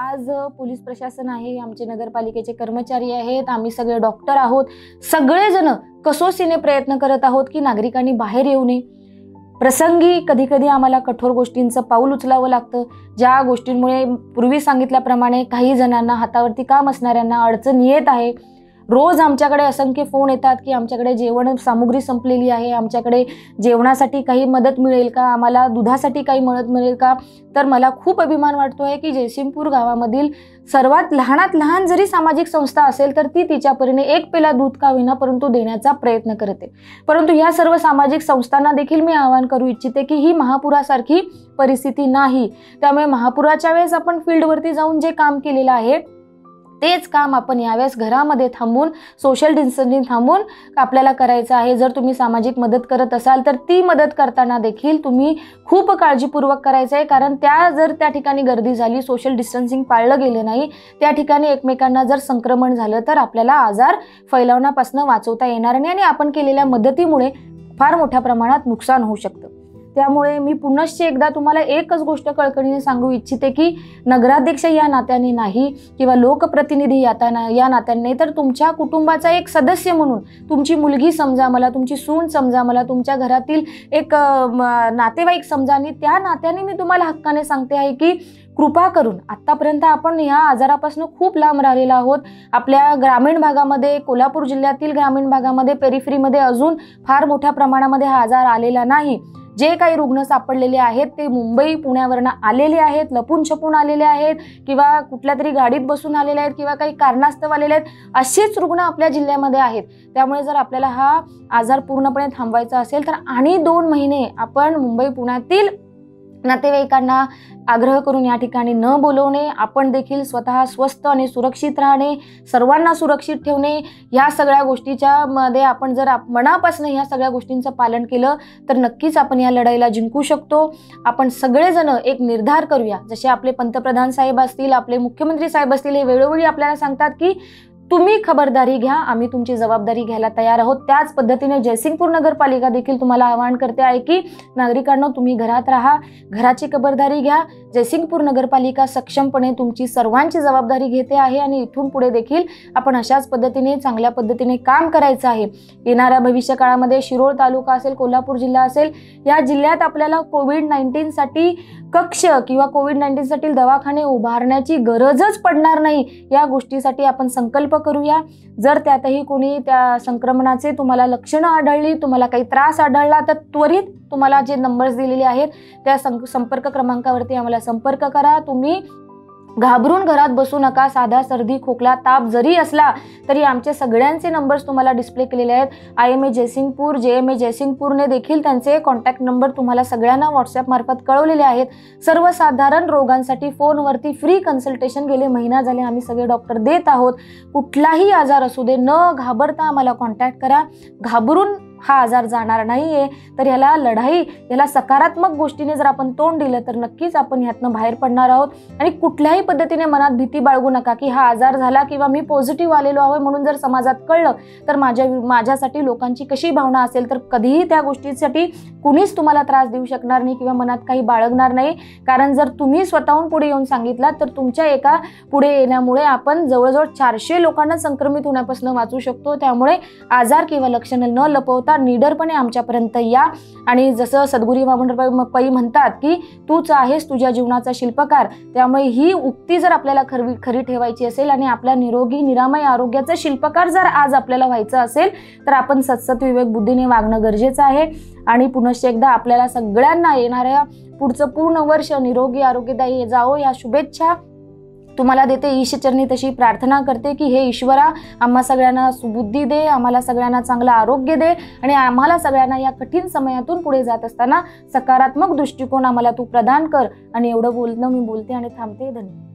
आज पोलीस प्रशासन आहे आमचे नगरपालिकेचे कर्मचारी आहेत आम्ही सगळे डॉक्टर आहोत. सगळेजण कसोसीने प्रयत्न करत आहोत की नागरिकांनी बाहेर येऊ नये. प्रसंगी कधी कधी आम्हाला कठोर गोष्टींचं पाऊल उचलावं लागतं. ज्या गोष्टींमुळे पूर्वी सांगितल्याप्रमाणे काही जणांना हातावरती काम असणाऱ्यांना अडचण येत आहे. रोज आमच्याकडे असंख्य फोन येतात की आमच्याकडे जेवण सामुग्री संपलेली आहे आमच्याकडे जेवणासाठी काही मदत मिळेल का आम्हाला दुधासाठी काही मदत मिळेल का? तर मला खूप अभिमान वाटतो आहे की जयसिंगपूर गावामधील सर्वात लहानात लहान जरी सामाजिक संस्था असेल तर ती तिच्या परीने एक पेला दूध का होईना परंतु देण्याचा प्रयत्न करते. परंतु ह्या सर्व सामाजिक संस्थांना देखील मी आवाहन करू इच्छिते की ही महापुरासारखी परिस्थिती नाही. त्यामुळे महापुराच्या वेळेस आपण फील्डवरती जाऊन जे काम केलेलं आहे तेच काम आपण यावेळेस घरामध्ये थांबून सोशल डिस्टन्सिंग थांबून आपल्याला करायचं आहे. जर तुम्ही सामाजिक मदत करत असाल तर ती मदत करताना देखील तुम्ही खूप काळजीपूर्वक करायचं आहे. कारण त्या जर त्या ठिकाणी गर्दी झाली सोशल डिस्टन्सिंग पाळलं गेलं नाही त्या ठिकाणी एकमेकांना जर संक्रमण झालं तर आपल्याला आजार फैलावण्यापासून वाचवता येणार नाही आणि आपण केलेल्या मदतीमुळे फार मोठ्या प्रमाणात नुकसान होऊ शकतं. त्यामुळे मी पुनश्च एकदा तुम्हाला एकच गोष्ट कळकळीने सांगू इच्छिते की नगराध्यक्ष या नात्याने नाही किंवा लोकप्रतिनिधी याताना या नात्याने. तर तुमच्या कुटुंबाचा एक सदस्य म्हणून तुमची मुलगी समजा मला तुमची सून समजा मला तुमच्या घरातील एक म- नातेवाईक समजा आणि त्या नात्याने मी तुम्हाला हक्काने सांगते आहे की कृपा करून आत्तापर्यंत आपण ह्या आजारापासून खूप लांब राहिलेलो आहोत. आपल्या ग्रामीण भागामध्ये कोल्हापूर जिल्ह्यातील ग्रामीण भागामध्ये पेरिफ्रीमध्ये अजून फार मोठ्या प्रमाणामध्ये हा आजार आलेला नाही. जे काही रुग्ण सापडलेले आहेत ते मुंबई पुण्यावरनं आलेले आहेत लपून छपून आलेले आहेत किंवा कुठल्या तरी गाडीत बसून आलेले आहेत किंवा काही कारणास्तव आलेले आहेत असेच रुग्ण आपल्या जिल्ह्यामध्ये आहेत. त्यामुळे जर आपल्याला हा आजार पूर्णपणे थांबवायचा असेल तर आणि दोन महिने आपण मुंबई पुण्यातील नातेवाईकांना आग्रह करून या ठिकाणी न बोलवणे आपण देखील स्वतः स्वस्थ आणि सुरक्षित राहणे सर्वांना सुरक्षित ठेवणे ह्या सगळ्या गोष्टीच्या मध्ये आपण जर मनापासून ह्या सगळ्या गोष्टींचं पालन केलं तर नक्कीच आपण या लढाईला जिंकू शकतो. आपण सगळेजण एक निर्धार करूया. जसे आपले पंतप्रधान साहेब असतील आपले मुख्यमंत्री साहेब असतील हे वेळोवेळी आपल्याला सांगतात की तुम्ही खबरदारी घ्या आम्ही तुमची जबाबदारी घ्यायला तयार आहोत. त्याच पद्धतीने जयसिंगपूर नगरपालिका देखील तुम्हाला आवाहन करते आहे की नागरिकांना तुम्ही घरात राहा घराची खबरदारी घ्या. जयसिंगपूर नगरपालिका सक्षमपणे तुमची सर्वांची जबाबदारी घेते आहे आणि इथून पुढे देखील आपण अशाच पद्धतीने चांगल्या पद्धतीने काम करायचं आहे. येणाऱ्या भविष्य काळामध्ये शिरोळ तालुका असेल कोल्हापूर जिल्हा असेल या जिल्ह्यात आपल्याला कोविड नाईन्टीनसाठी कक्ष किंवा कोविड नाईन्टीनसाठी दवाखाने उभारण्याची गरजच पडणार नाही. या गोष्टीसाठी आपण संकल्प करूया. जर त्यातही कोणी त्या संक्रमणाचे तुम्हाला लक्षणं आढळली तुम्हाला काही त्रास आढळला तर त्वरित तुम्हाला जे नंबर्स दिलेले आहेत त्या सं संपर्क क्रमांकावरती आम्हाला संपर्क करा. तुम्ही घाबरून घरात बसू नका. साधा सर्दी खोकला ताप जरी असला तरी आमचे सगळ्यांचे नंबर्स तुम्हाला डिस्प्ले केलेले आहेत. आय एम ए जयसिंगपूर जे एम ए जयसिंगपूरने देखील त्यांचे कॉन्टॅक्ट नंबर तुम्हाला सगळ्यांना व्हॉट्सॲपमार्फत कळवलेले आहेत. सर्वसाधारण रोगांसाठी फोनवरती फ्री कन्सल्टेशन गेले महिना झाले आम्ही सगळे डॉक्टर देत आहोत. कुठलाही आजार असू दे न घाबरता आम्हाला कॉन्टॅक्ट करा. घाबरून हा आजार जाणार नाही आहे तर याला लढाई याला सकारात्मक गोष्टीने जर आपण तोंड दिलं तर नक्कीच आपण ह्यातनं बाहेर पडणार आहोत. आणि कुठल्याही पद्धतीने मनात भीती बाळगू नका की हा आजार झाला किंवा मी पॉझिटिव्ह आलेलो आहे म्हणून जर समाजात कळलं तर माझ्या माझ्यासाठी लोकांची कशी भावना असेल तर कधीही त्या गोष्टीसाठी कुणीच तुम्हाला त्रास देऊ शकणार नाही किंवा मनात काही बाळगणार नाही. कारण जर तुम्ही स्वतःहून पुढे येऊन सांगितलात तर तुमच्या एका पुढे येण्यामुळे आपण जवळजवळ चारशे लोकांना संक्रमित होण्यापासून वाचू शकतो. त्यामुळे आजार किंवा लक्षणं न लपवता निडरपणे आमच्यापर्यंत या. आणि जसं सद्गुरी पै म्हणतात की तूच आहेस तुझ्या जीवनाचा शिल्पकार. त्यामुळे ही उक्ती जर आपल्याला खरी खरी ठेवायची असेल आणि आपल्या निरोगी निरामय आरोग्याचा शिल्पकार जर आज आपल्याला व्हायचं असेल तर आपण सतसत विवेक बुद्धीने वागणं गरजेचं आहे. आणि पुनश्च एकदा आपल्याला सगळ्यांना येणाऱ्या पुढचं पूर्ण वर्ष निरोगी आरोग्यदायी जावो. या शुभेच्छा. तुम्हाला देते ईशचरणी तशी प्रार्थना करते की हे ईश्वरा आम्हा सगळ्यांना सुबुद्धी दे आम्हाला सगळ्यांना चांगलं आरोग्य दे आणि आम्हाला सगळ्यांना या कठीण समयातून पुढे जात असताना सकारात्मक दृष्टिकोन आम्हाला तू प्रदान कर. आणि एवढं बोलणं मी बोलते आणि थांबते. धन्यवाद.